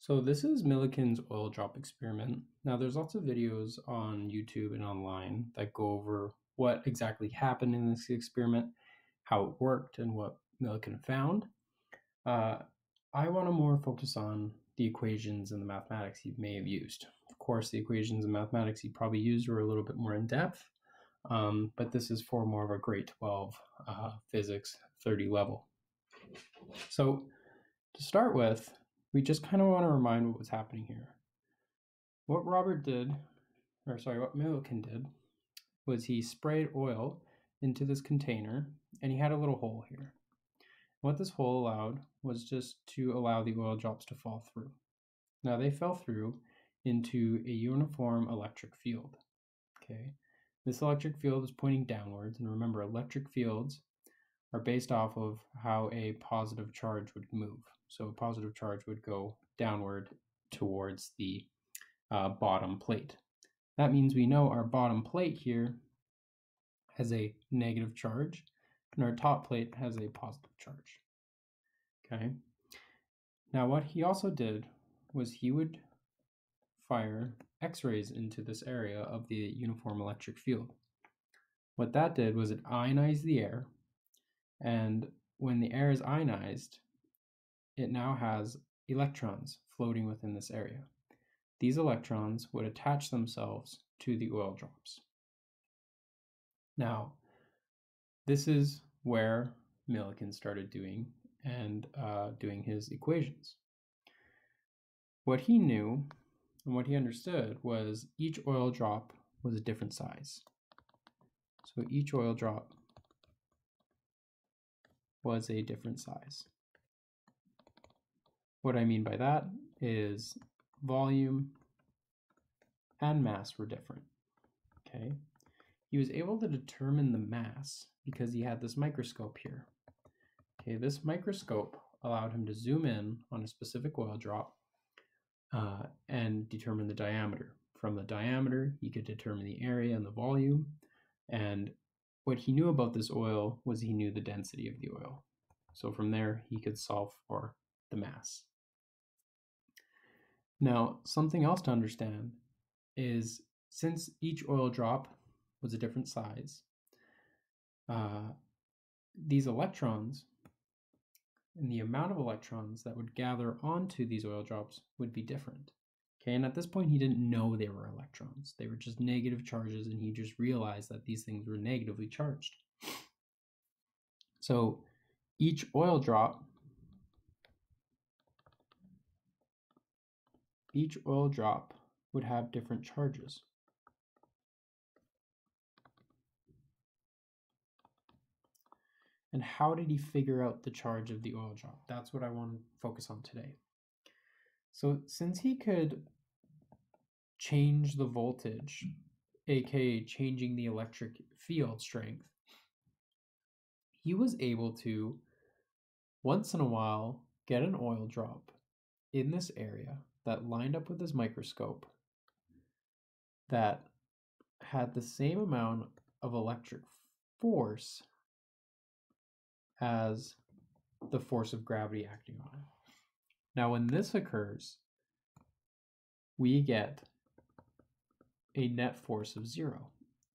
So this is Millikan's oil drop experiment. Now there's lots of videos on YouTube and online that go over what exactly happened in this experiment, how it worked, and what Millikan found. Uh, I want to more focus on the equations and the mathematics he may have used. Of course, the equations and mathematics he probably used were a little bit more in depth, um, but this is for more of a grade 12 uh, physics 30 level. So to start with, we just kind of want to remind what was happening here. What Robert did, or sorry, what Millikan did, was he sprayed oil into this container and he had a little hole here. What this hole allowed was just to allow the oil drops to fall through. Now they fell through into a uniform electric field. Okay, this electric field is pointing downwards, and remember, electric fields are based off of how a positive charge would move. So a positive charge would go downward towards the uh, bottom plate. That means we know our bottom plate here has a negative charge and our top plate has a positive charge. Okay. Now what he also did was he would fire x-rays into this area of the uniform electric field. What that did was it ionized the air and when the air is ionized, it now has electrons floating within this area. These electrons would attach themselves to the oil drops. Now, this is where Millikan started doing and uh, doing his equations. What he knew and what he understood was each oil drop was a different size. So each oil drop was a different size. What I mean by that is volume and mass were different. Okay. He was able to determine the mass because he had this microscope here. Okay, this microscope allowed him to zoom in on a specific oil drop uh, and determine the diameter. From the diameter, he could determine the area and the volume. And what he knew about this oil was he knew the density of the oil. So from there, he could solve for the mass. Now, something else to understand is since each oil drop was a different size, uh, these electrons and the amount of electrons that would gather onto these oil drops would be different. Okay, and at this point, he didn't know they were electrons. They were just negative charges, and he just realized that these things were negatively charged. So each oil drop each oil drop would have different charges. And how did he figure out the charge of the oil drop? That's what I want to focus on today. So, since he could change the voltage, aka changing the electric field strength, he was able to, once in a while, get an oil drop in this area that lined up with his microscope that had the same amount of electric force as the force of gravity acting on it. Now, when this occurs, we get a net force of zero.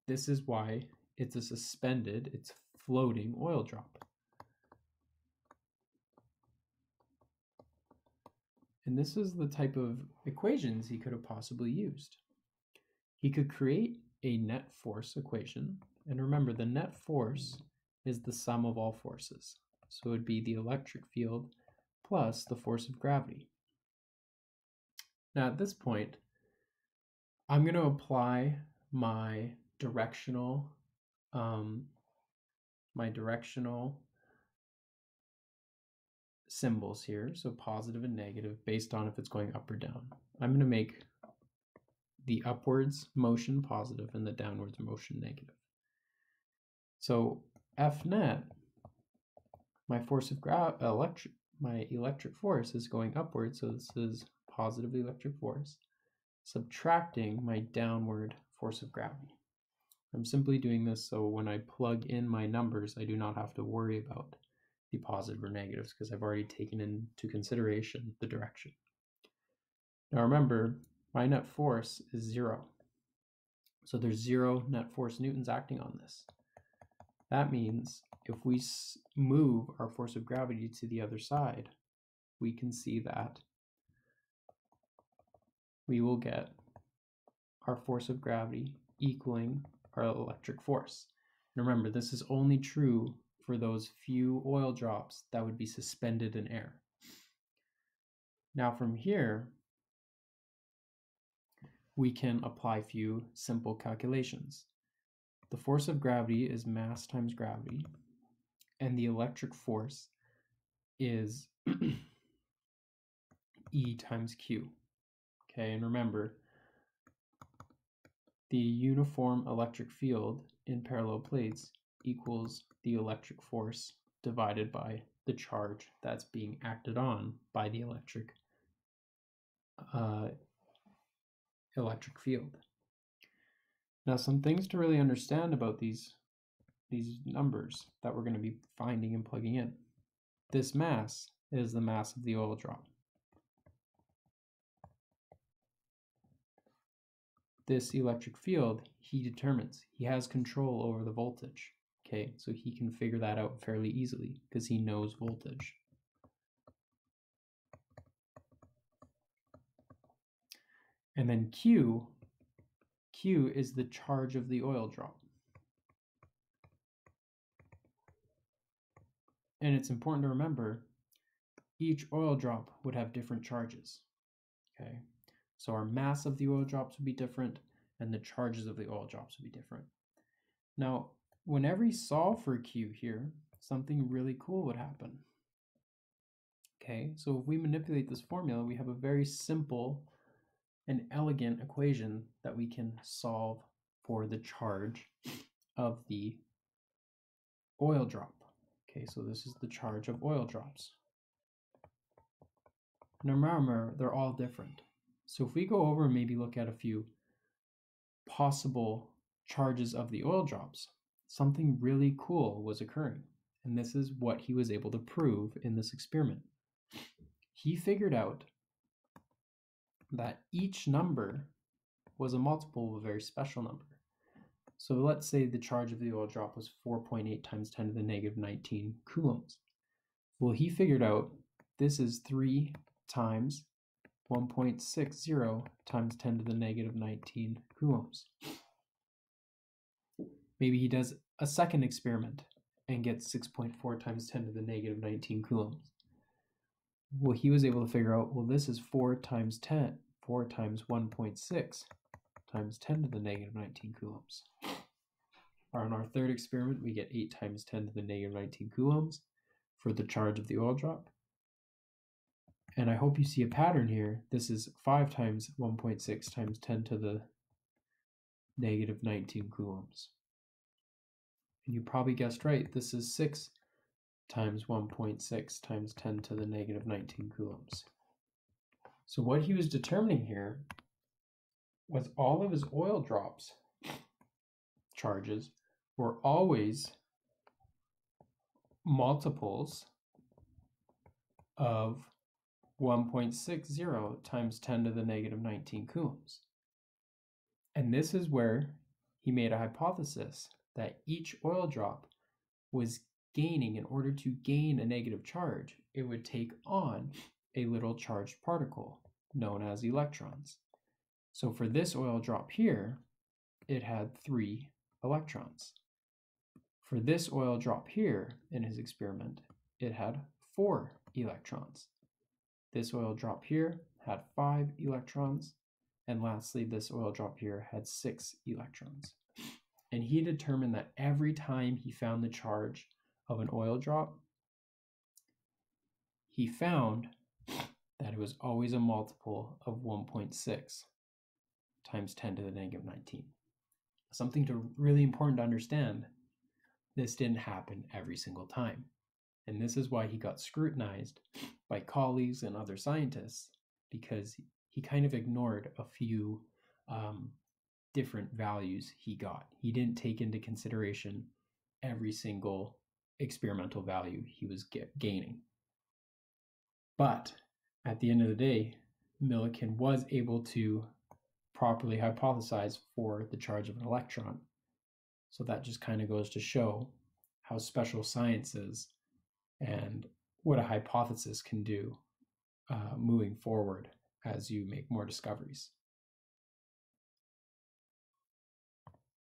This is why it's a suspended, it's floating oil drop. And this is the type of equations he could have possibly used. He could create a net force equation. And remember, the net force is the sum of all forces. So it would be the electric field plus the force of gravity. Now at this point, I'm going to apply my directional, um, my directional symbols here, so positive and negative, based on if it's going up or down. I'm going to make the upwards motion positive and the downwards motion negative. So F net, my force of gra- electric, my electric force is going upward, so this is positive electric force, subtracting my downward force of gravity. I'm simply doing this so when I plug in my numbers, I do not have to worry about the positive or negatives because I've already taken into consideration the direction. Now remember, my net force is zero. So there's zero net force newtons acting on this. That means if we move our force of gravity to the other side, we can see that we will get our force of gravity equaling our electric force. And remember, this is only true for those few oil drops that would be suspended in air. Now from here, we can apply a few simple calculations. The force of gravity is mass times gravity, and the electric force is E times Q. Okay, and remember, the uniform electric field in parallel plates equals the electric force divided by the charge that's being acted on by the electric uh, electric field. Now, some things to really understand about these these numbers that we're going to be finding and plugging in. This mass is the mass of the oil drop. This electric field, he determines. He has control over the voltage. Okay, so he can figure that out fairly easily because he knows voltage. And then Q, Q is the charge of the oil drop. And it's important to remember each oil drop would have different charges. Okay, so our mass of the oil drops would be different and the charges of the oil drops would be different. Now, whenever you solve for Q here, something really cool would happen. Okay, so if we manipulate this formula, we have a very simple and elegant equation that we can solve for the charge of the oil drop. Okay, so this is the charge of oil drops. Now remember, they're all different. So if we go over and maybe look at a few possible charges of the oil drops, something really cool was occurring. And this is what he was able to prove in this experiment. He figured out that each number was a multiple of a very special number. So let's say the charge of the oil drop was 4.8 times 10 to the negative 19 coulombs. Well, he figured out this is 3 times 1.60 times 10 to the negative 19 coulombs. Maybe he does a second experiment and gets 6.4 times 10 to the negative 19 coulombs. Well, he was able to figure out, well, this is 4 times 10, 4 times 1.6 times 10 to the negative 19 coulombs. On our third experiment, we get 8 times 10 to the negative 19 coulombs for the charge of the oil drop. And I hope you see a pattern here. This is 5 times 1.6 times 10 to the negative 19 coulombs. And you probably guessed right. This is 6 times 1.6 times 10 to the negative 19 coulombs. So what he was determining here was all of his oil drops charges were always multiples of 1.60 times 10 to the negative 19 coulombs. And this is where he made a hypothesis that each oil drop was gaining, in order to gain a negative charge, it would take on a little charged particle known as electrons. So for this oil drop here, it had three electrons. For this oil drop here in his experiment, it had four electrons. This oil drop here had five electrons. And lastly, this oil drop here had six electrons. And he determined that every time he found the charge of an oil drop, he found that it was always a multiple of 1.6 times 10 to the negative 19. Something to really important to understand, this didn't happen every single time. And this is why he got scrutinized by colleagues and other scientists because he kind of ignored a few um, different values he got. He didn't take into consideration every single experimental value he was get, gaining. But at the end of the day, Millikan was able to properly hypothesized for the charge of an electron. So that just kind of goes to show how special science is and what a hypothesis can do uh, moving forward as you make more discoveries.